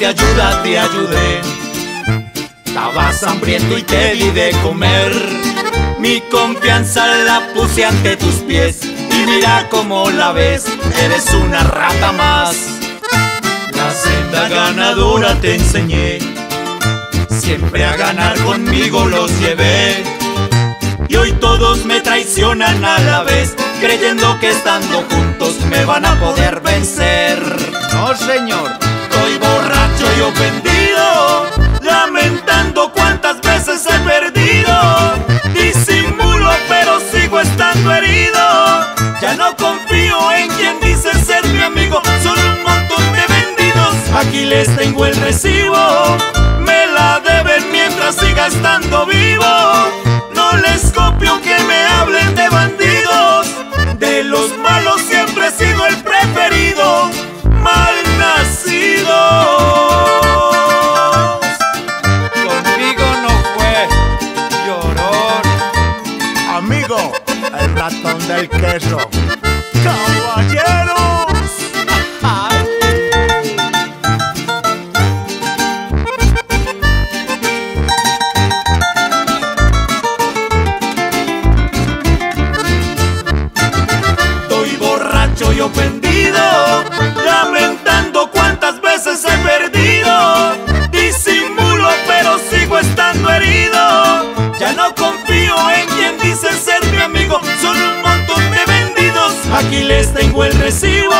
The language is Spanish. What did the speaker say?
Pediste ayuda te ayudé. Estabas hambriento y te di de comer. Mi confianza la puse ante tus pies. Y mira cómo la ves, eres una rata más. La senda ganadora te enseñé. Siempre a ganar conmigo los llevé. Y hoy todos me traicionan a la vez, creyendo que estando juntos me van a poder vencer. No, señor. Ofendido, lamentando cuántas veces he perdido. Disimulo, pero sigo estando herido. Ya no confío en quien dice ser mi amigo, son un montón de vendidos. Aquí les tengo el recibo, el ratón del queso. ¡Caballeros! Estoy borracho y ofendido en quien dice ser mi amigo. Son un montón de vendidos. Aquí les tengo el recibo.